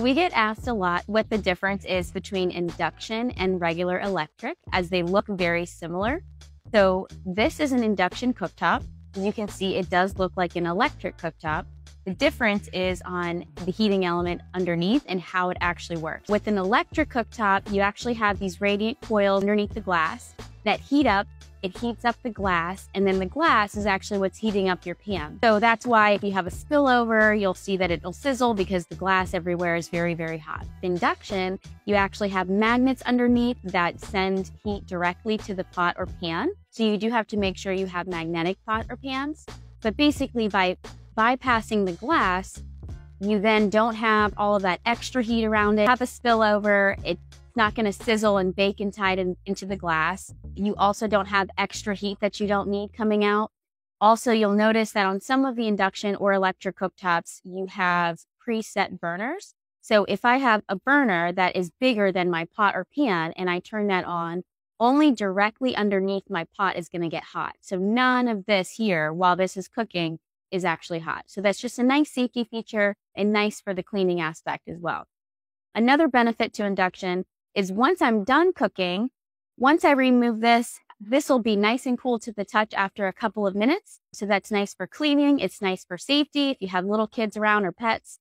We get asked a lot what the difference is between induction and regular electric, as they look very similar. So, this is an induction cooktop. As you can see, it does look like an electric cooktop. The difference is on the heating element underneath and how it actually works. With an electric cooktop, you actually have these radiant coils underneath the glass that heat up it heats up the glass, and then the glass is actually what's heating up your pan. So that's why if you have a spillover, you'll see that it'll sizzle because the glass everywhere is very, very hot. Induction, you actually have magnets underneath that send heat directly to the pot or pan. So you do have to make sure you have magnetic pot or pans. But basically, by bypassing the glass, you then don't have all of that extra heat around it. Have a spillover. It it's not going to sizzle and bake and into the glass. You also don't have extra heat that you don't need coming out. Also, you'll notice that on some of the induction or electric cooktops, you have preset burners. So if I have a burner that is bigger than my pot or pan and I turn that on, only directly underneath my pot is going to get hot. So none of this here, while this is cooking, is actually hot. So that's just a nice safety feature and nice for the cleaning aspect as well. Another benefit to induction is once I'm done cooking, once I remove this, this will be nice and cool to the touch after a couple of minutes. So that's nice for cleaning. It's nice for safety. If you have little kids around or pets,